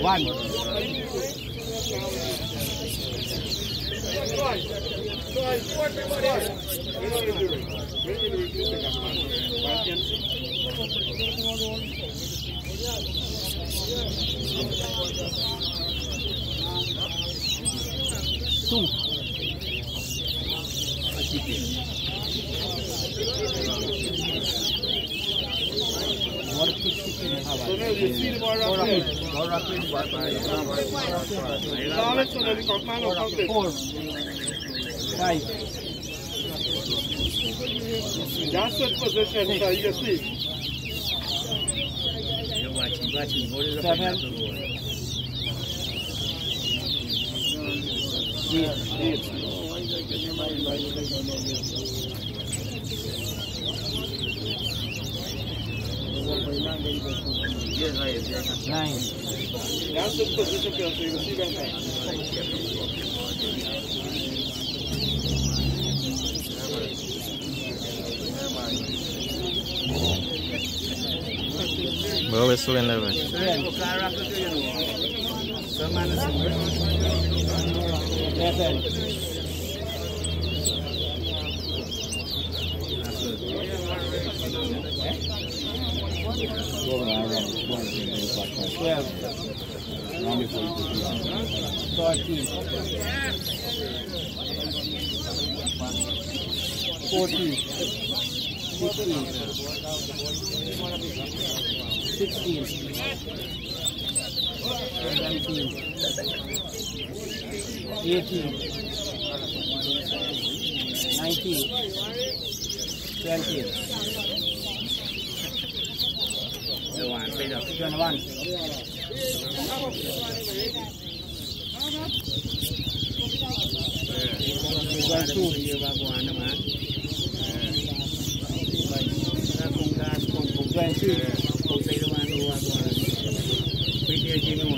One. Thank you. Sul. Aqui tem. Agora que fica na Vai. Já suas posições aí assim. Eu bati, bati, vou já pegar todo mundo. Bro, we're still in level. Eh? Hawaii? So now 18, 19, 20เ 20, 21. วันเดือนวันสู้ดีวากว่านะมาถ้าโครงการผมผมย่วชื่อผมใส่ระวันดูวาบวานไปเจอจีนหมด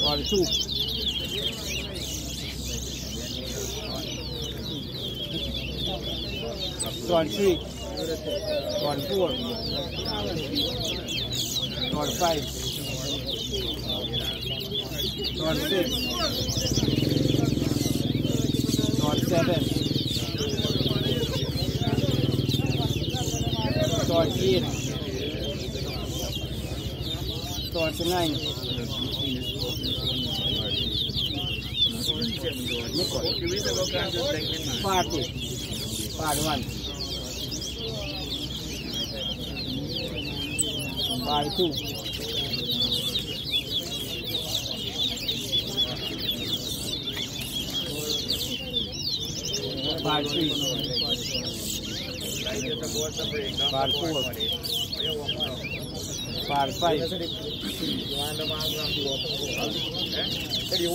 Rồi chu. Toàn chi. Toàn buồn. Toàn phay. Toàn six. Toàn seven. Toàn eight. ตอนจะง่ายนี่ก่ฟาดติฟาดวันฟาดตู้ฟาดตีฟาดตู้ Forty-one. Forty-two.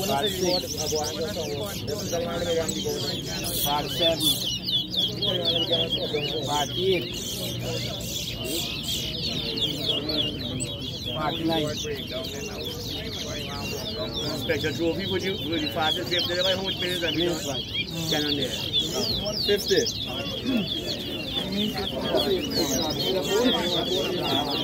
Forty-three. Forty-four. Forty-five. Forty-seven. Forty-eight. Forty-nine. Inspector Trophy, would you, would you pass it 50? How much pay is that? Yes, right. Can on there. 50.